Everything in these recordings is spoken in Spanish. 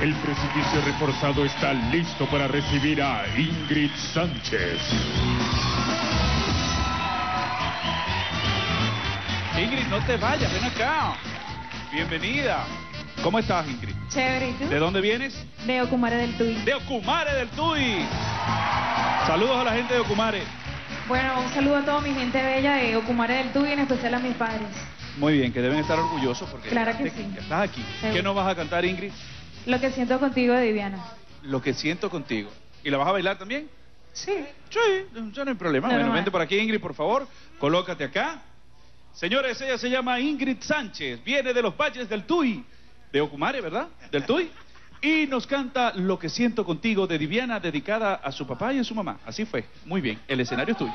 El precipicio reforzado está listo para recibir a Ingrid Sánchez. Ingrid, no te vayas, ven acá. Bienvenida. ¿Cómo estás, Ingrid? Chévere, ¿y tú? ¿De dónde vienes? De Ocumare del Tuy. De Ocumare del Tuy. Saludos a la gente de Ocumare. Bueno, un saludo a toda mi gente bella de Ocumare del Tuy, en especial a mis padres. Muy bien, que deben estar orgullosos porque Claro que sí. estás aquí. Seguro. ¿Qué nos vas a cantar, Ingrid? Lo que siento contigo de Viviana. Lo que siento contigo. ¿Y la vas a bailar también? Sí. Sí, ya no hay problema. No, bueno, no vente por aquí, Ingrid, por favor. Colócate acá. Señores, ella se llama Ingrid Sánchez. Viene de los valles del Tuy. De Ocumare, ¿verdad? Del Tuy. Y nos canta Lo que siento contigo de Diviana, dedicada a su papá y a su mamá. Así fue. Muy bien. El escenario es tuyo.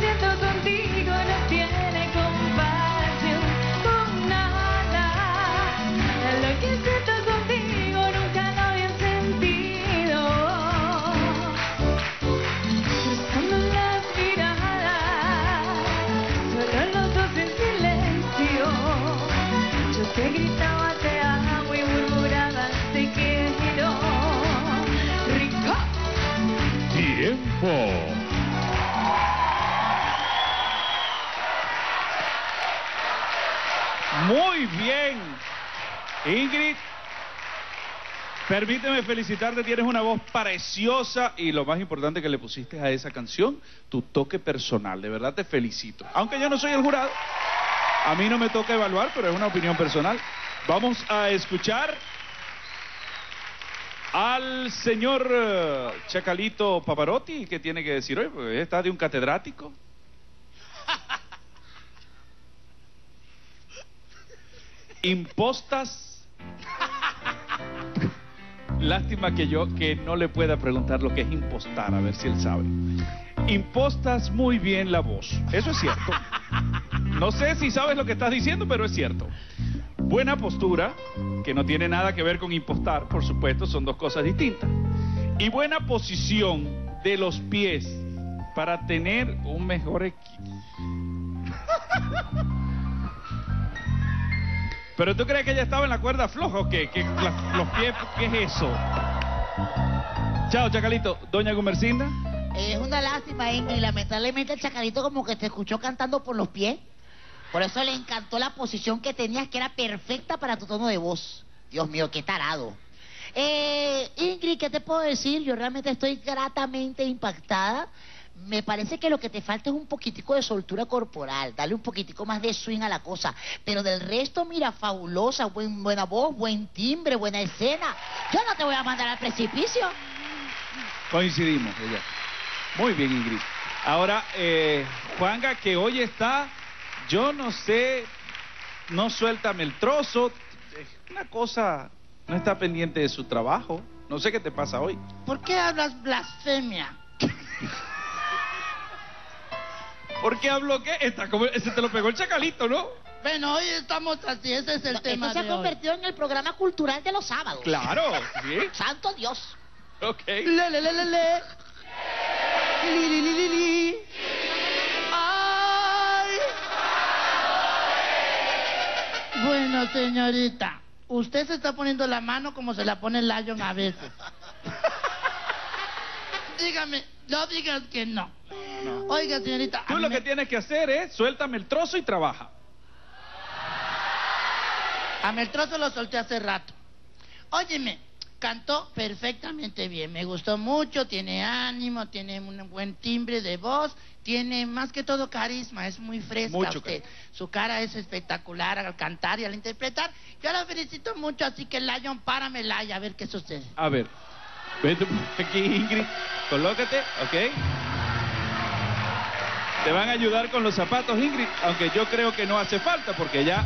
siento contigo Muy bien. Ingrid, permíteme felicitarte, tienes una voz preciosa y lo más importante que le pusiste a esa canción, tu toque personal. De verdad te felicito. Aunque yo no soy el jurado, a mí no me toca evaluar, pero es una opinión personal. Vamos a escuchar al señor eh, Chacalito Pavarotti, que tiene que decir hoy, está de un catedrático. Impostas. Lástima que yo que no le pueda preguntar lo que es impostar, a ver si él sabe. Impostas muy bien la voz. Eso es cierto. No sé si sabes lo que estás diciendo, pero es cierto. Buena postura, que no tiene nada que ver con impostar, por supuesto, son dos cosas distintas. Y buena posición de los pies para tener un mejor equipo. ¿Pero tú crees que ella estaba en la cuerda floja o qué? ¿Qué la- los pies, ¿qué es eso? Chao, Chacalito. Doña Gumercinda. Es una lástima, Ingrid. Lamentablemente el chacarito como que te escuchó cantando por los pies. Por eso le encantó la posición que tenías, que era perfecta para tu tono de voz. Dios mío, qué tarado. Eh, Ingrid, ¿qué te puedo decir? Yo realmente estoy gratamente impactada. Me parece que lo que te falta es un poquitico de soltura corporal, darle un poquitico más de swing a la cosa. Pero del resto, mira, fabulosa, buen, buena voz, buen timbre, buena escena. Yo no te voy a mandar al precipicio. Coincidimos, ella. Muy bien, Ingrid. Ahora, eh, Juanga, que hoy está, yo no sé, no suéltame el trozo. Una cosa, no está pendiente de su trabajo. No sé qué te pasa hoy. ¿Por qué hablas blasfemia? ¿Por qué hablo qué? Está como, ese te lo pegó el chacalito, ¿no? Bueno, hoy estamos así, ese es el No, tema Esto se ha hoy. convertido en el programa cultural de los sábados. Claro, sí. Santo Dios. Ok. Le, le, le, le, le. Li, li, li, li, li. Ay. Bueno, señorita, usted se está poniendo la mano como se la pone el Lion a veces. dígame, no digas que no. Oiga, señorita. Tú lo mí que tienes que hacer es suéltame el trozo y trabaja. A Meltrozo lo solté hace rato. Óyeme, cantó perfectamente bien. Me gustó mucho, tiene ánimo, tiene un buen timbre de voz, tiene más que todo carisma, es muy fresca Mucho usted. Su cara es espectacular al cantar y al interpretar. Yo la felicito mucho, así que Lion, párame Laya, a ver qué sucede. A ver, vete aquí, Ingrid. Colócate, ¿ok? Te van a ayudar con los zapatos, Ingrid, aunque yo creo que no hace falta porque ya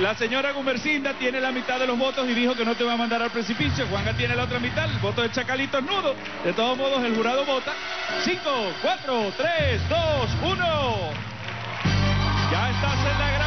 la señora Gumercinda tiene la mitad de los votos y dijo que no te va a mandar al precipicio. Juanga tiene la otra mitad, el voto de Chacalito es nudo. De todos modos, el jurado vota. 5, 4, 3, 2, 1. Ya estás en la